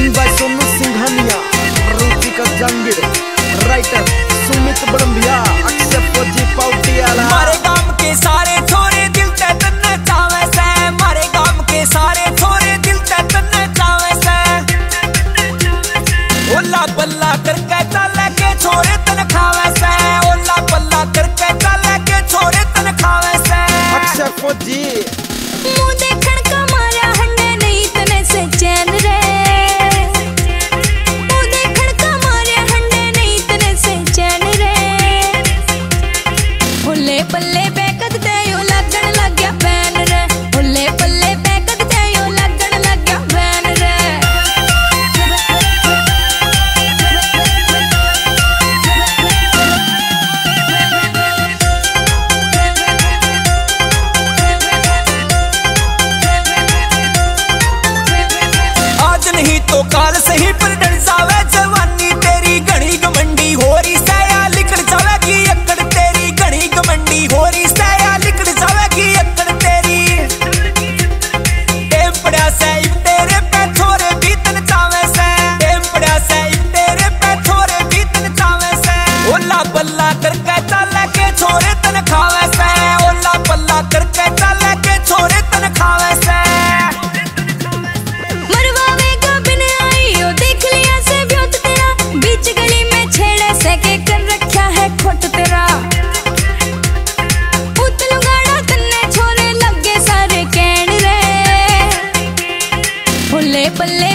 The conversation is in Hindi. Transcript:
जी सोनू सिंघानिया रूपिका जंगीर राइटर सुमित बड़म्बिया अक्षय फौजी पाउटियाला हमारे गाँव के सारे छोरे दिल ते तन्ने चावे से हमारे गाँव के सारे छोरे दिल ते तन्ने चावे से ओला बल्ला करके चले के छोरे तन खावे से ओला बल्ला करके चले के छोरे तन खावे से अक्षय फौजी मुझे पल्ला छोरे तन खावे से? ओला पल्ला छोरे तन खावे से? मरवा में का बिन आई, ओ देख लिया से तेरा। बीच गली में छेड़े से के कर रखा है खोट तेरा। तन्ने छोरे, लगे सारे रे। फुले पल्ले